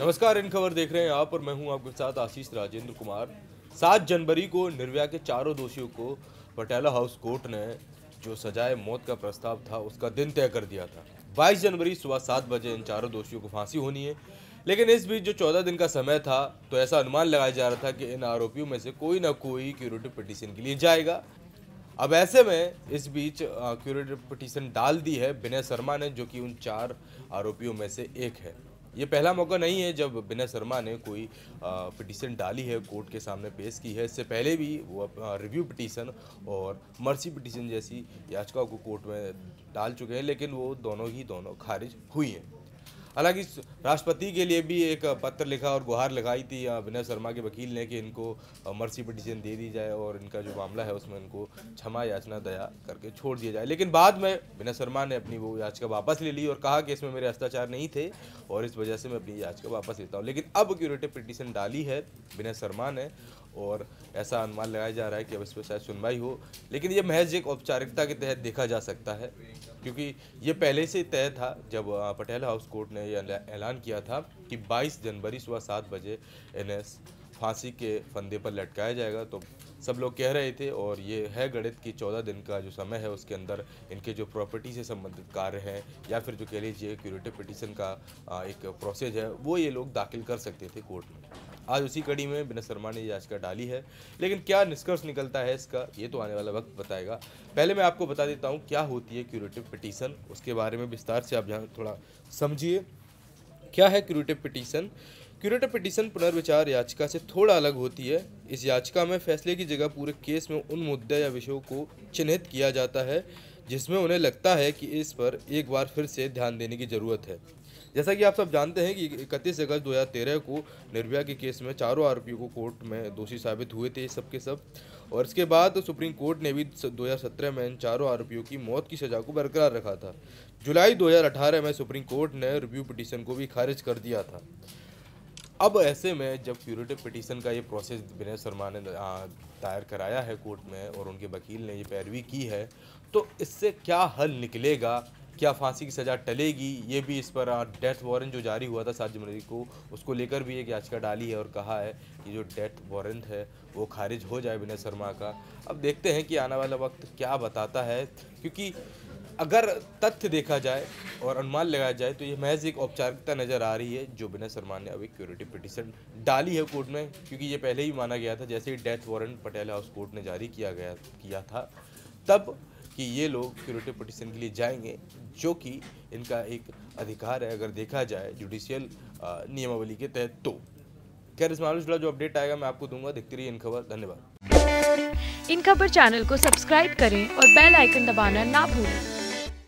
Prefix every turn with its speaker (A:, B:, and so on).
A: नमस्कार, इन खबर देख रहे हैं आप और मैं हूँ आपके साथ आशीष राजेंद्र कुमार। सात जनवरी को निर्भया के चारों दोषियों को पटियाला हाउस कोर्ट ने जो सजाए मौत का प्रस्ताव था, उसका दिन तय कर दिया था। 22 जनवरी सुबह सात बजे इन चारों दोषियों को फांसी होनी है। लेकिन इस बीच जो 14 दिन का समय था तो ऐसा अनुमान लगाया जा रहा था कि इन आरोपियों में से कोई ना कोई क्यूरेटिव पिटीशन के लिए जाएगा। अब ऐसे में इस बीच क्यूरेटिव पिटीशन डाल दी है विनय शर्मा ने, जो कि उन चार आरोपियों में से एक है। ये पहला मौका नहीं है जब विनय शर्मा ने कोई पिटीशन डाली है, कोर्ट के सामने पेश की है। इससे पहले भी वो रिव्यू पिटीशन और मर्सी पिटीशन जैसी याचिकाओं को कोर्ट में डाल चुके हैं, लेकिन वो दोनों ही दोनों खारिज हुई हैं। हालाँकि राष्ट्रपति के लिए भी एक पत्र लिखा और गुहार लगाई थी विनय शर्मा के वकील ने कि इनको मर्सी पिटीशन दे दी जाए और इनका जो मामला है उसमें इनको क्षमा याचना दया करके छोड़ दिया जाए। लेकिन बाद में विनय शर्मा ने अपनी वो याचिका वापस ले ली और कहा कि इसमें मेरे हस्ताचार नहीं थे और इस वजह से मैं अपनी याचिका वापस लेता हूँ। लेकिन अब क्यूरेटिव पिटीशन डाली है विनय शर्मा ने और ऐसा अनुमान लगाया जा रहा है कि अब इस पर शायद सुनवाई हो। लेकिन ये महज एक औपचारिकता के तहत देखा जा सकता है, क्योंकि ये पहले से तय था जब पटेल हाउस कोर्ट ने यह ऐलान किया था कि 22 जनवरी सुबह सात बजे एनएस फांसी के फंदे पर लटकाया जाएगा। तो सब लोग कह रहे थे और ये है गणित कि चौदह दिन का जो समय है, उसके अंदर इनके जो प्रॉपर्टी से संबंधित कार्य हैं या फिर जो कह लीजिए क्यूरेटिव पिटीशन का एक प्रोसेस है, वो ये लोग दाखिल कर सकते थे कोर्ट में। आज उसी कड़ी में विनय शर्मा ने याचिका डाली है। लेकिन क्या निष्कर्ष निकलता है इसका, ये तो आने वाला वक्त बताएगा। पहले मैं आपको बता देता हूँ, क्या होती है क्यूरेटिव पिटीशन उसके बारे में विस्तार से आप यहाँ थोड़ा समझिए। क्या है क्यूरेटिव पिटीशन क्यूरेटिव पिटीशन पुनर्विचार याचिका से थोड़ा अलग होती है। इस याचिका में फैसले की जगह पूरे केस में उन मुद्दे या विषयों को चिन्हित किया जाता है जिसमें उन्हें लगता है कि इस पर एक बार फिर से ध्यान देने की ज़रूरत है। जैसा कि आप सब जानते हैं कि इकतीस अगस्त 2013 को निर्भया के केस में चारों आरोपियों को कोर्ट में दोषी साबित हुए थे सब के सब। और इसके बाद सुप्रीम कोर्ट ने भी 2017 में इन चारों आरोपियों की मौत की सजा को बरकरार रखा था। जुलाई 2018 में सुप्रीम कोर्ट ने रिव्यू पिटीशन को भी खारिज कर दिया था। अब ऐसे में जब क्यूरेटिव पिटीशन का ये प्रोसेस विनय शर्मा ने दायर कराया है कोर्ट में और उनके वकील ने ये पैरवी की है तो इससे क्या हल निकलेगा? क्या फांसी की सज़ा टलेगी? ये भी इस पर डेथ वारंट जो जारी हुआ था सात जनवरी को, उसको लेकर भी एक याचिका डाली है और कहा है कि जो डेथ वारंट है, वो खारिज हो जाए विनय शर्मा का। अब देखते हैं कि आने वाला वक्त क्या बताता है, क्योंकि अगर तथ्य देखा जाए और अनुमान लगाया जाए तो ये महज एक औपचारिकता नज़र आ रही है जो विनय शर्मा ने अभी क्यूरेटिव पिटिशन डाली है कोर्ट में, क्योंकि ये पहले ही माना गया था, जैसे ही death warrant Patiala house court ने जारी किया गया, किया था, तब कि ये लोग क्यूरेटिव पिटिशन के लिए जाएँगे, जो कि इनका एक अधिकार है, अगर देखा जाए जुडिशियल नियमावली के तहत तो। खैर, इस मामले जो अपडेट आएगा, मैं आपको दूँगा। देखते रहिए इन खबर। धन्यवाद।
B: इन खबर चैनल को सब्सक्राइब करें और बेल आइकन दबाना ना भूलें।